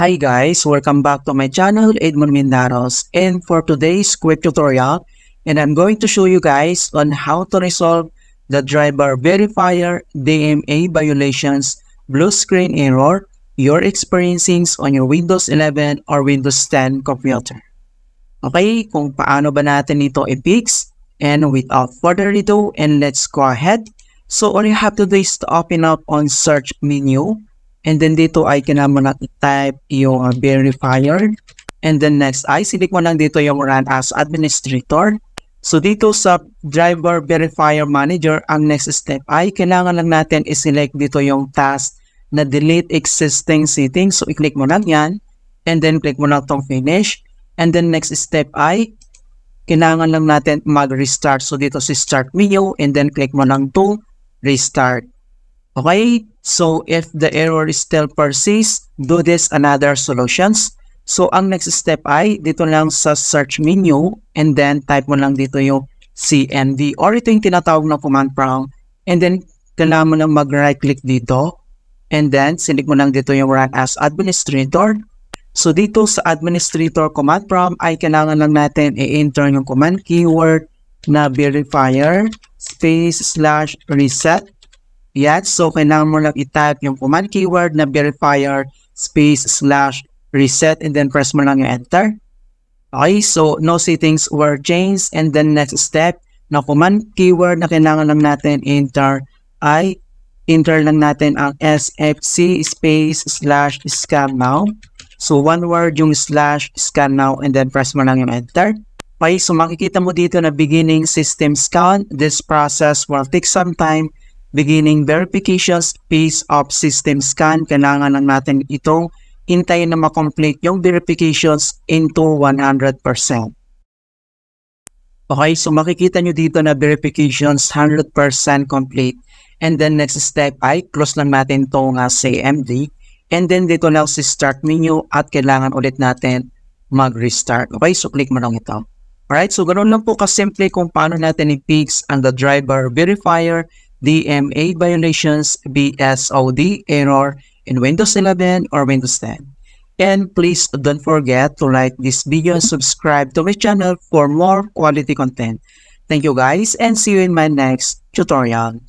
Hi guys, welcome back to my channel, Edmond Mindaros. And for today's quick tutorial, and I'm going to show you guys on how to resolve the driver verifier DMA violations blue screen error you're experiencing on your Windows 11 or Windows 10 computer. Okay, kung paano ba natin ito i-fix? And without further ado, and let's go ahead. So all you have to do is to open up on search menu And then dito ay kailangan mo na type yung uh, verifier. And then next ay select mo lang dito yung run as administrator. So dito sa driver verifier manager, ang next step ay kailangan lang natin i-select dito yung task na delete existing settings. So i-click mo lang yan. And then click mo lang tong finish. And then next step ay kailangan lang natin mag-restart. So dito si start menu and then click mo lang to restart. Okay, so if the error still persists, do this another solutions. So ang next step ay dito lang sa search menu and then type mo lang dito yung CNV or ito yung tinatawag na command prompt and then kailangan mo lang mag right click dito and then select mo lang dito yung run as administrator. So dito sa administrator command prompt ay kailangan lang natin i-enter yung command keyword na verifier space slash reset yan, so kailangan mo lang i-type yung command keyword na verifier space slash reset and then press mo lang yung enter. Okay, so no settings were changed and then next step na command keyword na kailangan lang natin enter ay enter lang natin ang sfc space slash scan now. So one word yung slash scan now and then press mo lang yung enter. Okay, so makikita mo dito na beginning system scan. This process will take some time beginning verifications piece of system scan, kailangan lang natin itong hintayin na makomplete yung verifications into 100%. Okay, so makikita nyo dito na verifications 100% complete. And then next step ay close lang natin itong uh, CMD. And then dito lang si start menu at kailangan ulit natin mag-restart. Okay, so click mo lang ito. Alright, so ganoon lang po kasimple kung paano natin i-fix ang the driver verifier DMA violations BSOD error in Windows 11 or Windows 10. And please don't forget to like this video and subscribe to my channel for more quality content. Thank you guys and see you in my next tutorial.